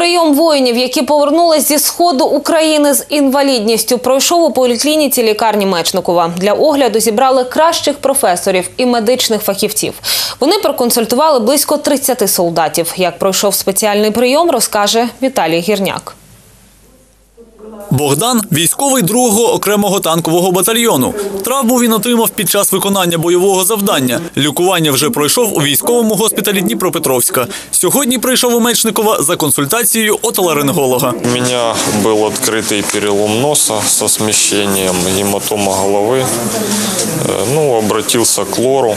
Прийом воїнів, які повернулись зі сходу України з інвалідністю, пройшов у поліклініці лікарні Мечникова. Для огляду зібрали кращих професорів і медичних фахівців. Вони проконсультували близько 30 солдатів. Як пройшов спеціальний прийом, розкаже Віталій Гірняк. Богдан військовий другого окремого танкового батальйону. Травму він отримав під час виконання бойового завдання. Лікування вже пройшов у військовому госпіталі Дніпропетровська. Сьогодні прийшов у Мечникова за консультацією отоларинголога. У меня был открытый перелом носа со смещением, гематома головы. Э, Ну, обратился к лору.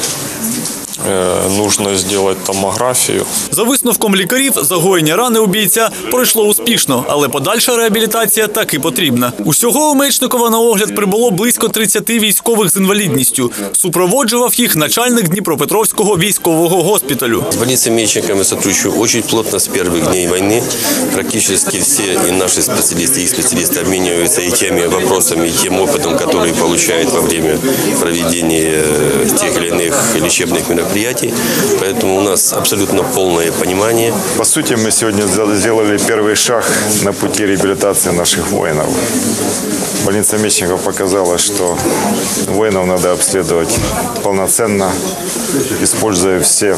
Э, Нужно сделать томографию. За висновком лікарів, загоєння рани у бійця пройшло успішно, але подальша реабілітація таки потрібна. Усього у Мечникова на огляд прибуло близько 30 військових з інвалідністю. Супроводжував їх начальник Дніпропетровського військового госпіталю. С больницей Мечникова мы сотрудничаем очень плотно с первых дней войны. Практически все и наши специалисты, и их специалисты обмениваются и теми вопросами, и тем опытом, который получают во время проведения э, тех или иных лечебных мероприятий. Поэтому у нас абсолютно полное понимание. По сути, мы сегодня сделали первый шаг на пути реабилитации наших воинов. Больница Мечников показала, что воинов надо обследовать полноценно, используя все,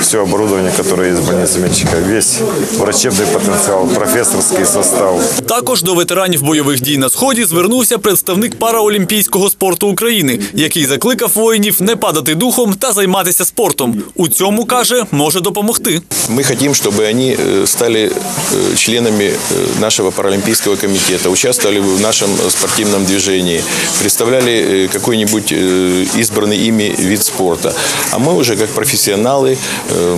все оборудование, которое есть в больнице Мечникова, весь врачебный потенциал, профессорский состав. Також до ветеранів бойових дій на сході звернувся представник параолімпійського спорту України, який закликав воїнів не падати духом та займатися спортом. У цьому каже, може допомогти. Мы хотим, чтобы они э, стали э, членами э, нашего паралимпийского комитета, участвовали в нашем спортивном движении, представляли э, какой-нибудь э, избранный ими вид спорта. А мы уже как профессионалы э,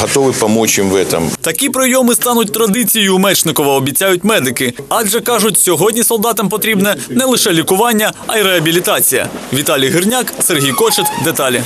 готовы помочь им в этом. Такі прийоми стануть традицією у Мечникова, обіцяють медики. Адже кажуть, сьогодні солдатам потрібне не лише лікування, а й реабілітація. Віталій Гирняк, Сергій Кочет. Деталі.